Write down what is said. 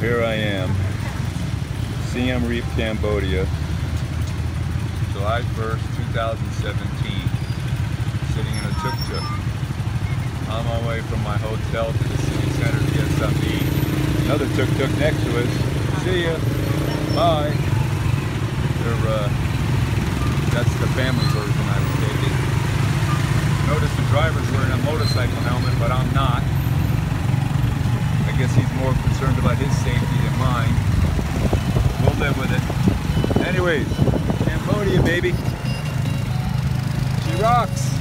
here I am, Siem Reap, Cambodia, July 1st, 2017, sitting in a tuk-tuk on my way from my hotel to the city center to get something to eat. Another tuk-tuk next to us. See ya. Bye. Uh, that's the family version I was taking. Notice the driver's wearing a motorcycle helmet, but I'm not. I guess he's more concerned about his safety than mine. We'll live with it. Anyways, Cambodia, baby. She rocks.